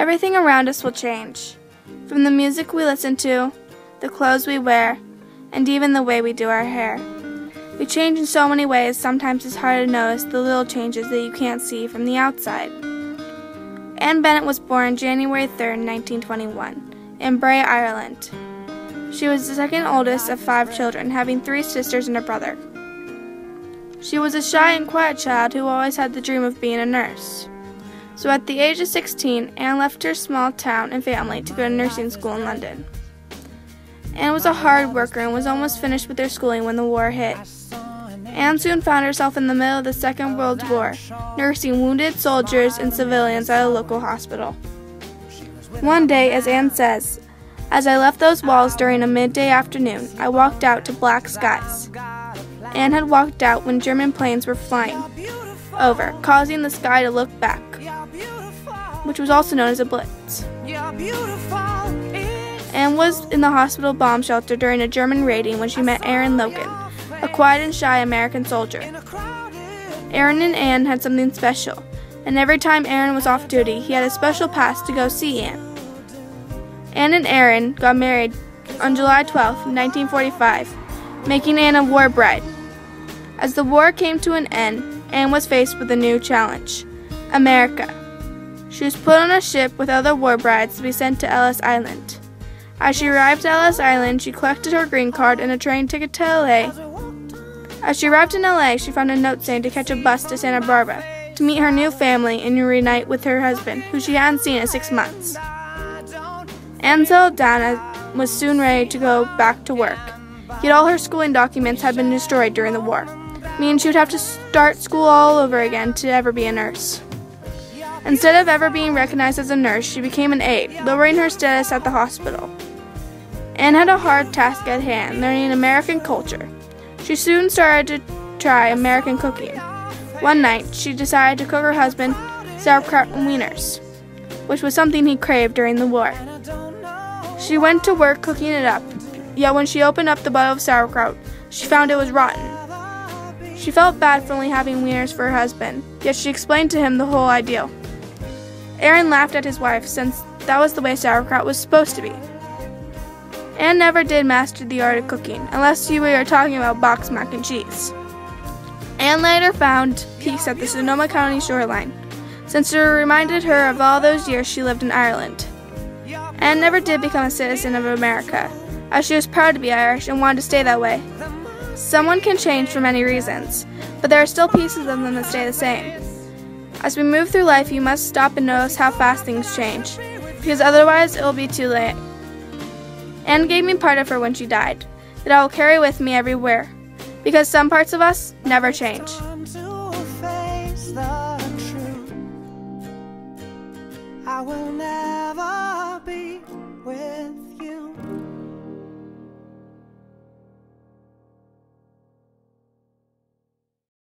Everything around us will change. From the music we listen to, the clothes we wear, and even the way we do our hair. We change in so many ways, sometimes it's hard to notice the little changes that you can't see from the outside. Anne Bennett was born January 3, 1921, in Bray, Ireland. She was the second oldest of five children, having three sisters and a brother. She was a shy and quiet child who always had the dream of being a nurse. So at the age of 16, Anne left her small town and family to go to nursing school in London. Anne was a hard worker and was almost finished with her schooling when the war hit. Anne soon found herself in the middle of the Second World War, nursing wounded soldiers and civilians at a local hospital. One day, as Anne says, as I left those walls during a midday afternoon, I walked out to black skies. Anne had walked out when German planes were flying over, causing the sky to look back, which was also known as a blitz. and was in the hospital bomb shelter during a German raiding when she met Aaron Logan, a quiet and shy American soldier. Aaron and Anne had something special, and every time Aaron was off duty, he had a special pass to go see Anne. Anne and Aaron got married on July 12, 1945, making Anne a war bride. As the war came to an end, Anne was faced with a new challenge America. She was put on a ship with other war brides to be sent to Ellis Island. As she arrived at Ellis Island, she collected her green card and a train ticket to LA. As she arrived in LA, she found a note saying to catch a bus to Santa Barbara to meet her new family and reunite with her husband, who she hadn't seen in six months. Anne settled and was soon ready to go back to work. Yet all her schooling documents had been destroyed during the war, meaning she would have to start school all over again to ever be a nurse. Instead of ever being recognized as a nurse, she became an aide, lowering her status at the hospital. Anne had a hard task at hand, learning American culture. She soon started to try American cooking. One night, she decided to cook her husband sauerkraut and wieners, which was something he craved during the war. She went to work cooking it up, yet when she opened up the bottle of sauerkraut, she found it was rotten. She felt bad for only having wieners for her husband, yet she explained to him the whole ideal. Aaron laughed at his wife since that was the way sauerkraut was supposed to be. Anne never did master the art of cooking, unless you were talking about box mac and cheese. Anne later found peace at the Sonoma County shoreline, since it reminded her of all those years she lived in Ireland. Anne never did become a citizen of America, as she was proud to be Irish and wanted to stay that way. Someone can change for many reasons, but there are still pieces of them that stay the same. As we move through life, you must stop and notice how fast things change, because otherwise it will be too late. Anne gave me part of her when she died, that I will carry with me everywhere, because some parts of us never change. I will never